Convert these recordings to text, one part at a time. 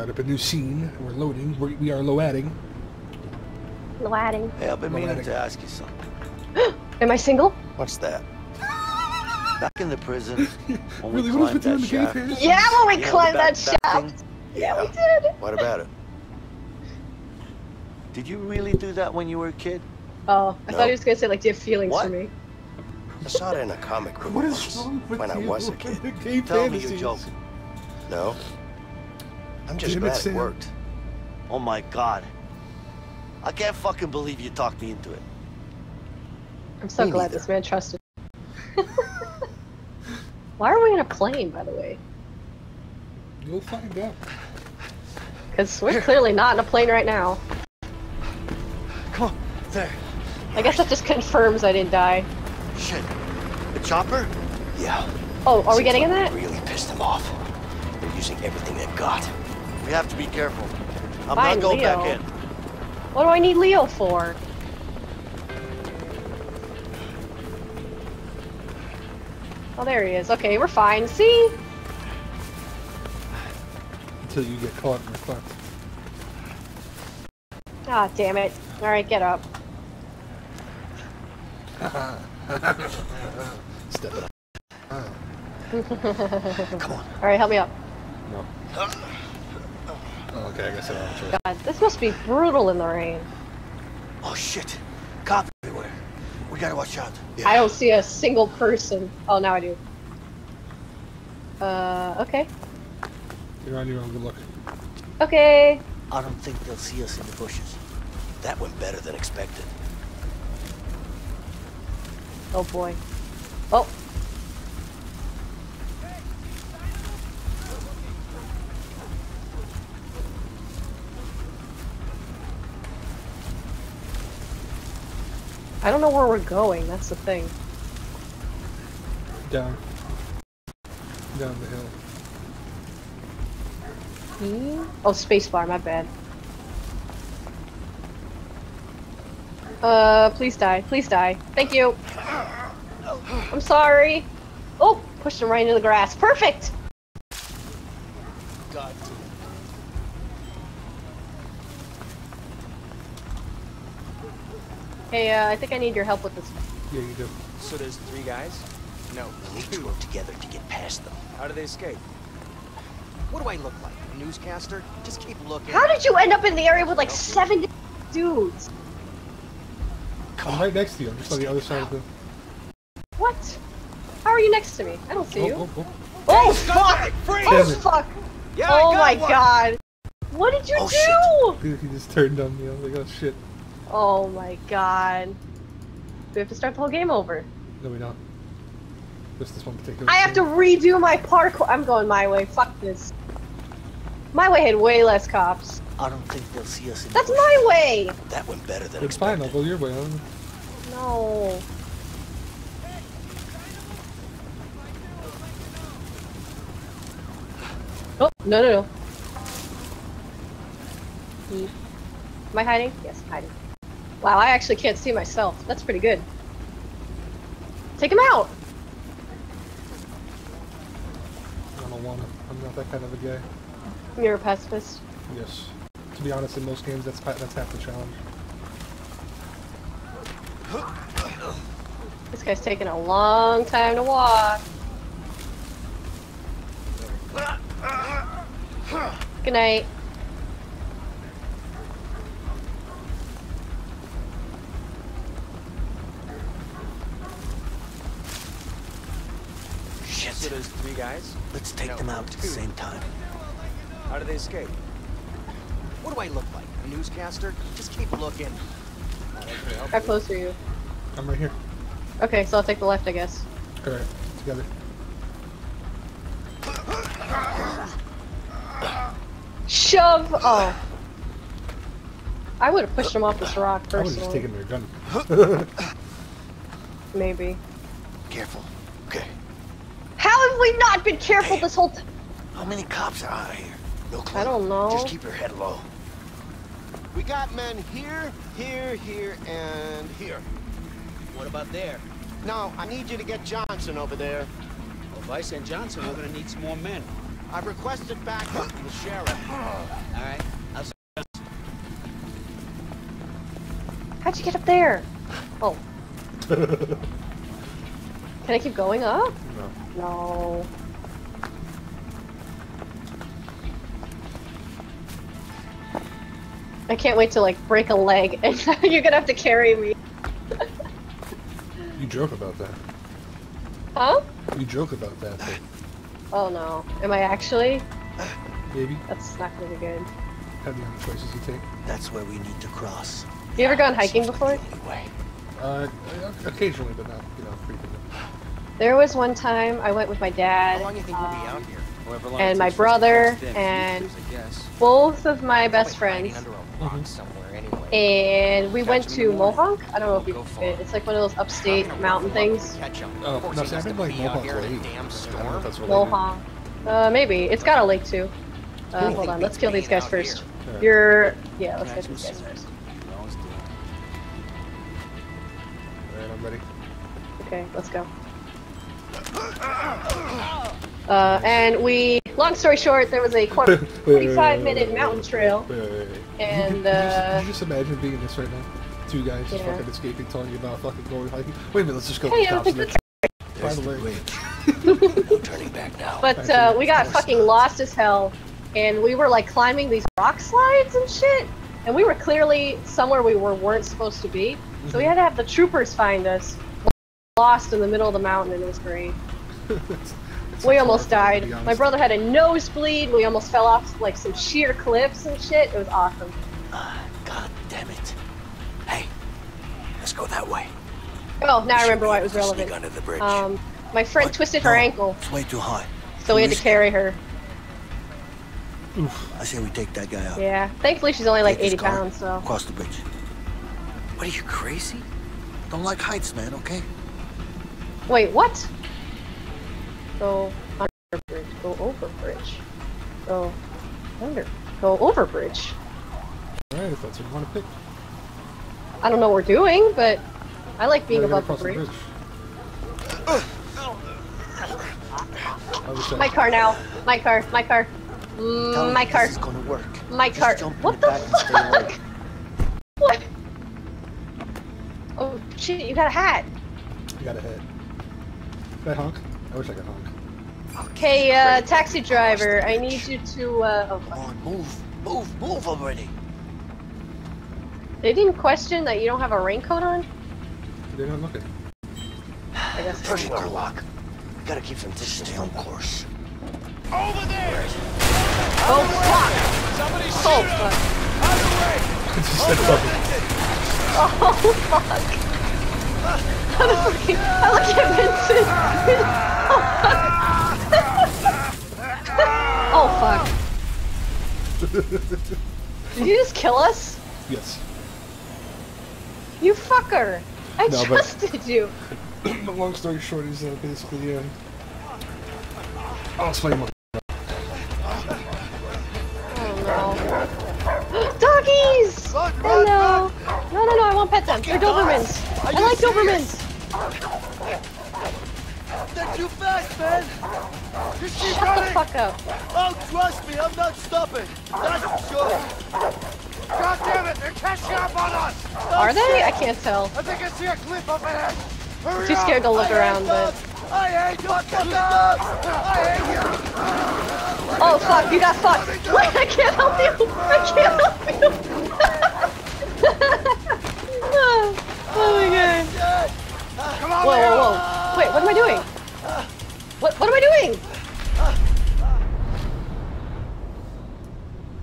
Start up a new scene. We're loading. We're, we are low adding. Loading. Hey, I've been Well, meaning that- to ask you something. Am I single? What's that? Back in the prison, when Really, we what was climbed with that you in the shaft. cave? Yeah, when we you know, the climbed back- that back shaft. thing? Yeah, we did. What about it? Did you really do that when you were a kid? Oh, I No. thought he was gonna say like, do you have feelings What? for me? I saw it in a comic book What is once, wrong with when I you? was a kid. The cave Tell me fantasies. you're joking. No. I'm just Damn it, glad it Sam. worked. Oh my god. I can't fucking believe you talked me into it. I'm so Me glad neither. this man trusted. Why are we in a plane, by the way? You'll find out. Because we're clearly not in a plane right now. Come on, there. I guess that just confirms I didn't die. Shit. The chopper? Yeah. Oh, are we Seems getting in that? we Really pissed them off. They're using everything they've got. We have to be careful. I'm Fine, not going Leo. back in. What do I need Leo for? Oh, there he is. Okay, we're fine. See? Until you get caught in the fucked. Ah, damn it. Alright, get up. Step it up. Come on. Alright, help me up. No. Oh, okay, I guess I don't have a choice. God, this must be brutal in the rain. Oh shit. Cops everywhere. We gotta watch out. I don't see a single person. Oh, now I do. Uh, okay. You're on your own. Good luck. Okay. I don't think they'll see us in the bushes. That went better than expected. Oh boy. Oh. I don't know where we're going, that's the thing. Down. Down the hill. Hmm? Oh, spacebar, my bad. Uh, please die. Please die. Thank you. I'm sorry. Oh, pushed him right into the grass. Perfect! God. Hey, uh, I think I need your help with this. Yeah, you do. So there's three guys? No, We need to work together to get past them. How do they escape? What do I look like? A newscaster? Just keep looking. How did you end up in the area with like seven dudes? I'm right next to you. I'm just on the other side of the. What? How are you next to me? I don't see Oh, you. oh, oh. Oh, fuck! freeze! Oh, fuck! Yeah, oh my one. god! What did you Oh, do? Dude, he just turned on me. I was like, oh shit. Oh my god. We have to start the whole game over. No, we don't. Just this one particular. I have to redo my parkour. I'm going my way. Fuck this. My way had way less cops. I don't think they'll see us That's my way! That went better than It's fine. I'll go your way. I'll... No. Oh, no, no, no. Hmm. Am I hiding? Yes, I'm hiding. Wow, I actually can't see myself. That's pretty good. Take him out! I don't wanna. I'm not that kind of a guy. You're a pacifist. Yes. To be honest, in most games, that's that's half the challenge. This guy's taking a long time to walk. Good night. Shit. So there's three guys? Let's take No, them out at the same time. How do they escape? What do I look like? A newscaster? Just keep looking. That's very How close are you? I'm right here. Okay, so I'll take the left, I guess. All right, together. Shove! Oh. I would have pushed him off this rock I would have just taken their gun. Maybe. Careful. Okay. How have we not been careful this whole time? How many cops are out here? No clue. I don't know. Just keep your head low. We got men here, here, here, and here. What about there? Now, I need you to get Johnson over there. Well, if I send Johnson, we're gonna need some more men. I've requested backup from the sheriff. All right. I'll s- How'd you get up there? Oh. Can I keep going up? No. No. I can't wait to like break a leg and you're gonna have to carry me. You joke about that. Huh? You joke about that, but Oh no. Am I actually? maybe, That's not gonna be good. depending on the choices you take. That's where we need to cross. You ever gone hiking Seems before? like the only way. Uh, occasionally, but not, you know, frequently. There was one time I went with my dad. How long you think we'll be um, out here? However long and my takes for us to brother and- futures, I guess. Both of my best Probably hiding friends. under a Mhm. somewhere anyway. And we went to the morning. Mohonk. I don't know if you've far. been. It's like one of those upstate How can a mountain rough luck things. Oh, no, he see, I've to been like be Mohawk's a lake. damn don't know storm. that's. Mohonk. Uh, maybe. It's got a lake too. Uh, hold on. Let's kill these guys first. here. Yeah. You're. Yeah, let's Catch get these 'em guys first. We always do. Alright, I'm ready. Okay, let's go. Uh, and we. Long story short, there was a 40, 45 minute mountain trail. Wait, wait, wait. And, can, you just, uh, can you just imagine being in this right now? Two guys just Yeah. fucking escaping, telling you about fucking going hiking. Wait a minute, let's just go. Hey, to I the don't think that's. By the way, no turning back now. But uh, we got fucking lost as hell, and we were like climbing these rock slides and shit, and we were clearly somewhere we were weren't supposed to be. So we had to have the troopers find us, lost in the middle of the mountain, and it was great. It's- it's We almost died. My brother had a nosebleed. We almost fell off like some sheer cliffs and shit. It was awesome. Ah, God damn it. Hey, let's go that way. Oh, now I remember why it was to sneak relevant. under the bridge. Um, my friend What? twisted her No, ankle, It's way too high. so we had to carry her. I say we take that guy out. Yeah. Thankfully, she's only like 80 pounds, so. Cross the bridge. What are you crazy? Don't like heights, man. Okay. Wait, what? Go under bridge. Go over bridge. Go under. Go over bridge. Alright, if that's what you want to pick. I don't know what we're doing, but I like being Gotta above the bridge. I was saying- My car now. My car. My car. Tell Mm, me my this car. is gonna work. My Just car. jump in What the the back and stay away. fuck? What? Oh shit! You got a hat. You got a head. Can I honk? I wish I could honk. Okay, uh, taxi driver. I need you to. Uh, oh, Come on, move, move, move already. They didn't question that you don't have a raincoat on. They're not looking. I guess. Turning lock. Gotta keep some distance. Stay on course. Over there! Oh fuck! Oh fuck! Just said fucking- Oh fuck! I was looking. I look at Vincent. oh fuck! Did you just kill us? yes. You fucker! I No, but- trusted you. but long story short is uh, basically, uh, I'll explain what. Oh no. Doggies! Hello! No, no, no, I won't pet them. They're Dobermans. I like Dobermans. They're too fast, man. Shut the fuck up. Oh, trust me, I'm not stopping. That's for sure. God damn it! They're catching up on us! Are they? I can't tell. I think I see a cliff up ahead! Hurry Too up! scared to look I around, but. I hate dogs. I hate you. Oh fuck, you got fucked. Wait, I can't help you. I can't help you. oh my god. Oh, Come on, Whoa, whoa, whoa. Wait, what am I doing? What, what am I doing?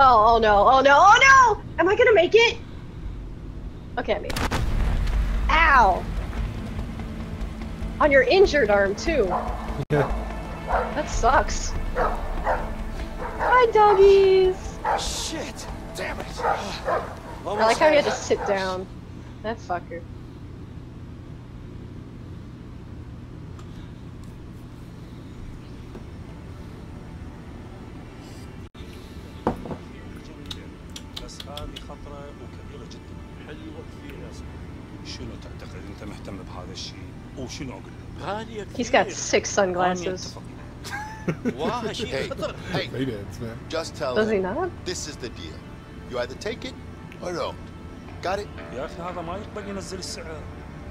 Oh, oh no, oh no, oh no! Am I gonna make it? Okay, I made it. Ow! On your injured arm, too. Yeah. That sucks. Hi, doggies! Shit! Damn it! I like how he had to sit down. That fucker. شنو تعتقد انت مهتم بهذا الشيء وشنو أقول لك؟ غالية He's got six sunglasses. واه شيء Hey, خطر hey, Maydads, man. just tell Does he him not? this is the deal. You either take it or don't. Got it? يا أخي هذا ما يقبل ينزل السعر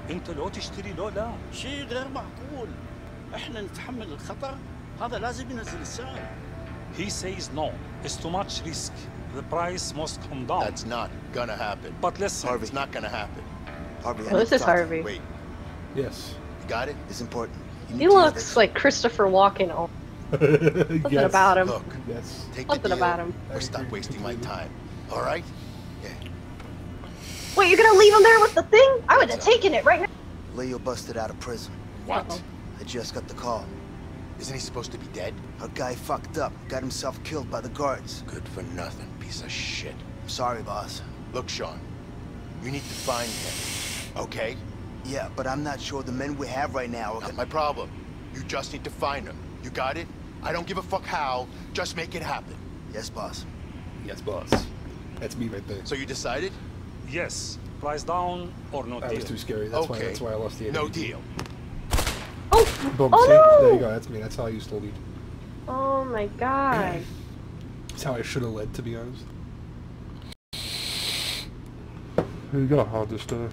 انت لو تشتري لو لا شيء غير معقول إحنا نتحمل الخطر هذا لازم ينزل السعر He says no. It's too much risk. The price must come down. That's not gonna happen. But listen, It's not gonna happen. Harvey, I oh, Well, this is talk to you. Harvey. Wait, Yes. you got it? It's important. He looks like Christopher Walken. Oh, something yes. about him. Look, Yes. take the Something deal about him. or stop wasting my time. All right? Yeah. Wait, you're gonna leave him there with the thing? I would have taken it right now. Leo busted out of prison. What? Uh-oh. I just got the call. Isn't he supposed to be dead? A guy fucked up, got himself killed by the guards. Good for nothing, piece of shit. I'm sorry, boss. Look, Sean, you need to find him. Okay? Yeah, but I'm not sure the men we have right now are Not gonna... my problem. You just need to find them. You got it? I don't give a fuck how. Just make it happen. Yes, boss. Yes, boss. That's me right there. So you decided? yes, price down or no That deal. was too scary. That's why. That's why I lost the. No ADD. deal. Oh, Boom. oh see? no! There you go. That's me. That's how I used to lead. Oh my god. That's how I should have led, to be honest. Here you go. I'll just uh.